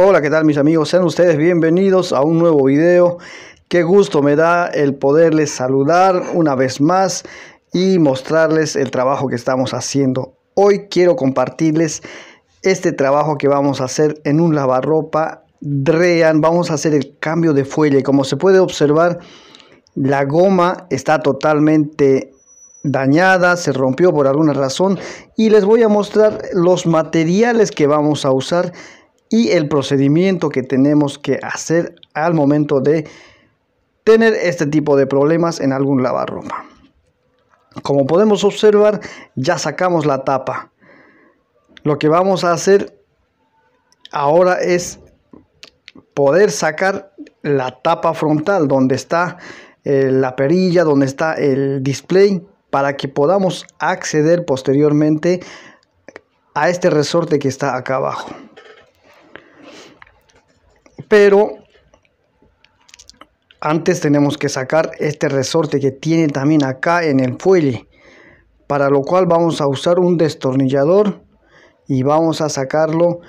Hola, ¿qué tal mis amigos? Sean ustedes bienvenidos a un nuevo video. Qué gusto me da el poderles saludar una vez más y mostrarles el trabajo que estamos haciendo. Hoy quiero compartirles este trabajo que vamos a hacer en un lavarropa Drean. Vamos a hacer el cambio de fuelle. Como se puede observar, la goma está totalmente dañada, se rompió por alguna razón y les voy a mostrar los materiales que vamos a usar y el procedimiento que tenemos que hacer al momento de tener este tipo de problemas en algún lavarropa. Como podemos observar, ya sacamos la tapa. Lo que vamos a hacer ahora es poder sacar la tapa frontal donde está eh, la perilla, donde está el display, para que podamos acceder posteriormente a este resorte que está acá abajo pero antes tenemos que sacar este resorte que tiene también acá en el fuelle para lo cual vamos a usar un destornillador y vamos a sacarlo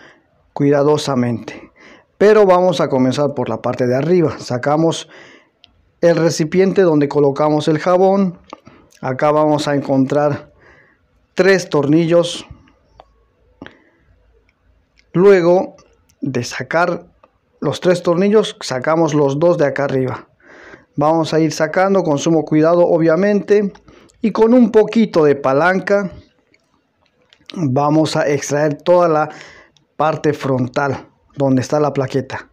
cuidadosamente. Pero vamos a comenzar por la parte de arriba. Sacamos el recipiente donde colocamos el jabón. Acá vamos a encontrar tres tornillos. Luego de sacar los tres tornillos sacamos los dos de acá arriba. Vamos a ir sacando con sumo cuidado obviamente y con un poquito de palanca vamos a extraer toda la parte frontal donde está la plaqueta.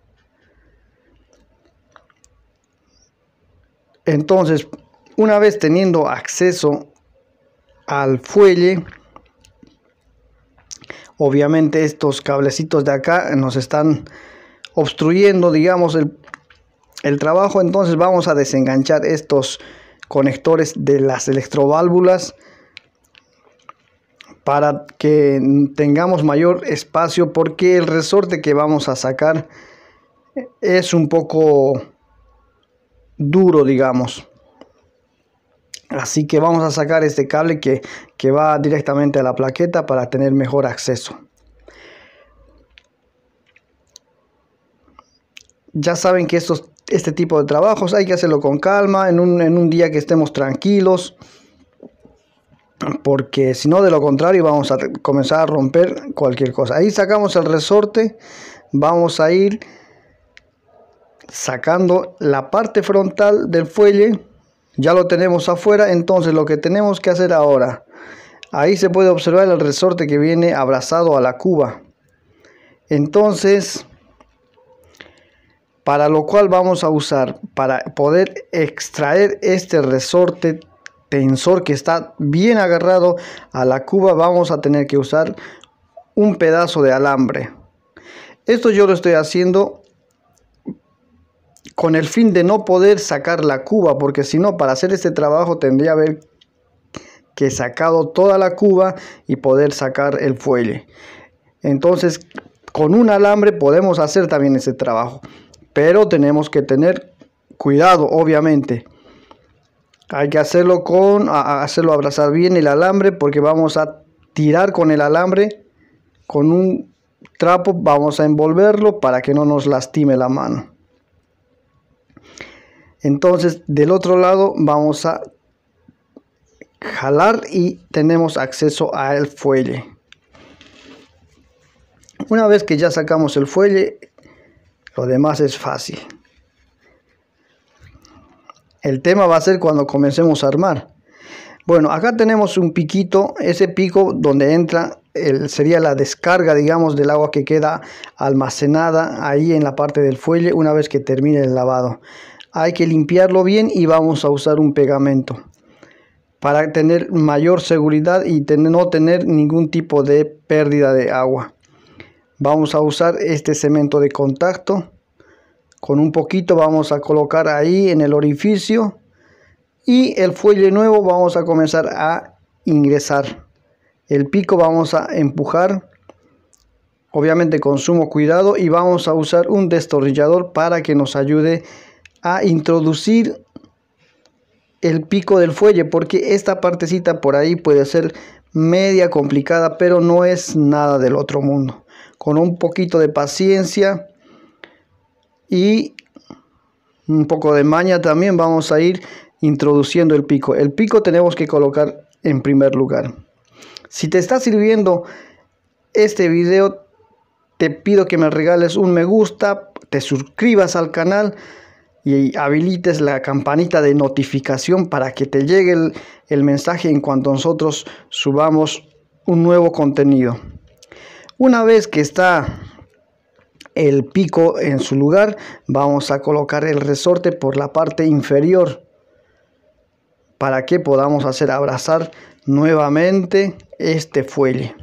Entonces una vez teniendo acceso al fuelle obviamente estos cablecitos de acá nos están obstruyendo, digamos, el, trabajo. Entonces vamos a desenganchar estos conectores de las electroválvulas para que tengamos mayor espacio porque el resorte que vamos a sacar es un poco duro digamos así que vamos a sacar este cable que, que va directamente a la plaqueta para tener mejor acceso ya saben que estos, este tipo de trabajos hay que hacerlo con calma, en un, en un día que estemos tranquilos, porque si no, de lo contrario, vamos a comenzar a romper cualquier cosa. Ahí sacamos el resorte, vamos a ir sacando la parte frontal del fuelle, ya lo tenemos afuera, entonces lo que tenemos que hacer ahora, ahí se puede observar el resorte que viene abrazado a la cuba. Entonces, para lo cual vamos a usar para poder extraer este resorte tensor que está bien agarrado a la cuba vamos a tener que usar un pedazo de alambre. Esto yo lo estoy haciendo con el fin de no poder sacar la cuba porque si no para hacer este trabajo tendría haber que sacado toda la cuba y poder sacar el fuelle. Entonces con un alambre podemos hacer también ese trabajo pero tenemos que tener cuidado, obviamente. Hay que hacerlo con, hacerlo abrazar bien el alambre porque vamos a tirar con el alambre con un trapo, vamos a envolverlo para que no nos lastime la mano. Entonces del otro lado vamos a jalar y tenemos acceso al fuelle. Una vez que ya sacamos el fuelle, lo demás es fácil. El tema va a ser cuando comencemos a armar. Bueno, acá tenemos un piquito, ese pico donde entra el, sería la descarga, digamos, del agua que queda almacenada ahí en la parte del fuelle una vez que termine el lavado. Hay que limpiarlo bien y vamos a usar un pegamento para tener mayor seguridad y no tener ningún tipo de pérdida de agua vamos a usar este cemento de contacto. Con un poquito vamos a colocar ahí en el orificio. Y el fuelle nuevo vamos a comenzar a ingresar. El pico vamos a empujar. Obviamente con sumo cuidado. Y vamos a usar un destornillador para que nos ayude a introducir el pico del fuelle. Porque esta partecita por ahí puede ser media complicada pero no es nada del otro mundo con un poquito de paciencia y un poco de maña también vamos a ir introduciendo el pico. El pico tenemos que colocar en primer lugar. Si te está sirviendo este video, te pido que me regales un me gusta, te suscribas al canal y habilites la campanita de notificación para que te llegue el, el mensaje en cuanto nosotros subamos un nuevo contenido. Una vez que está el pico en su lugar, vamos a colocar el resorte por la parte inferior para que podamos hacer abrazar nuevamente este fuelle.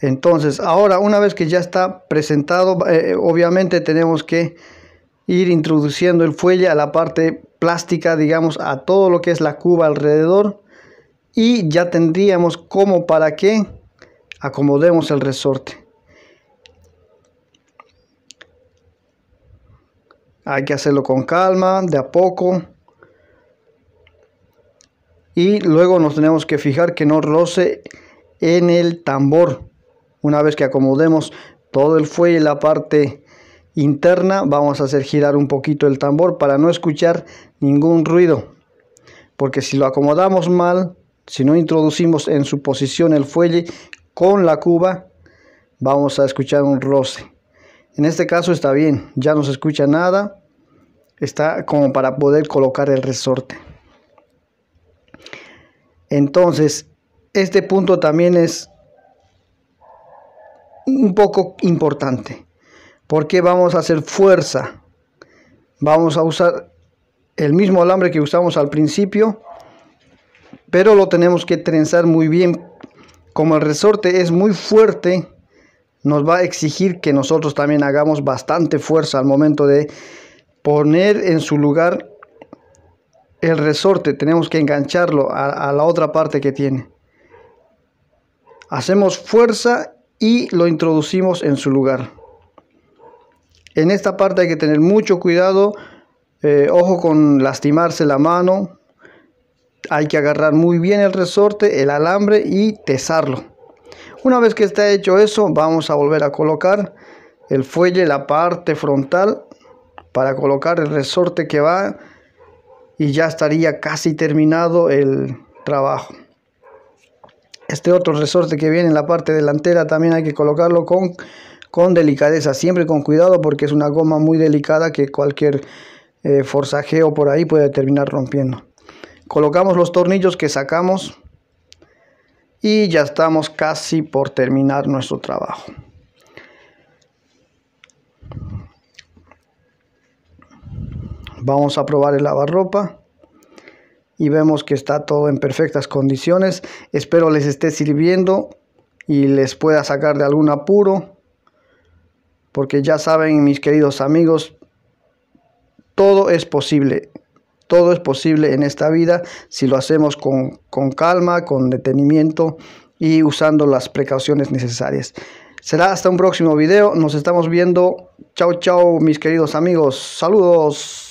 Entonces, ahora una vez que ya está presentado, eh, obviamente tenemos que ir introduciendo el fuelle a la parte plástica, digamos, a todo lo que es la cuba alrededor. Y ya tendríamos como para que acomodemos el resorte. Hay que hacerlo con calma, de a poco. Y luego nos tenemos que fijar que no roce en el tambor. Una vez que acomodemos todo el fuelle, la parte interna, vamos a hacer girar un poquito el tambor para no escuchar ningún ruido. Porque si lo acomodamos mal, si no introducimos en su posición el fuelle con la cuba, vamos a escuchar un roce. En este caso está bien, ya no se escucha nada, está como para poder colocar el resorte. Entonces, este punto también es un poco importante. Porque vamos a hacer fuerza. Vamos a usar el mismo alambre que usamos al principio. Pero lo tenemos que trenzar muy bien. Como el resorte es muy fuerte, nos va a exigir que nosotros también hagamos bastante fuerza al momento de poner en su lugar el resorte. Tenemos que engancharlo a, a la otra parte que tiene. Hacemos fuerza y lo introducimos en su lugar. En esta parte hay que tener mucho cuidado, eh, ojo con lastimarse la mano, hay que agarrar muy bien el resorte, el alambre y tesarlo. Una vez que está hecho eso, vamos a volver a colocar el fuelle, la parte frontal, para colocar el resorte que va y ya estaría casi terminado el trabajo. Este otro resorte que viene en la parte delantera también hay que colocarlo con, con delicadeza, siempre con cuidado porque es una goma muy delicada que cualquier eh, forzajeo por ahí puede terminar rompiendo. Colocamos los tornillos que sacamos y ya estamos casi por terminar nuestro trabajo. Vamos a probar el lavarropa y vemos que está todo en perfectas condiciones. Espero les esté sirviendo y les pueda sacar de algún apuro. Porque ya saben, mis queridos amigos, todo es posible. Todo es posible en esta vida si lo hacemos con, con calma, con detenimiento y usando las precauciones necesarias. Será hasta un próximo video. Nos estamos viendo. Chao, chao, mis queridos amigos. Saludos.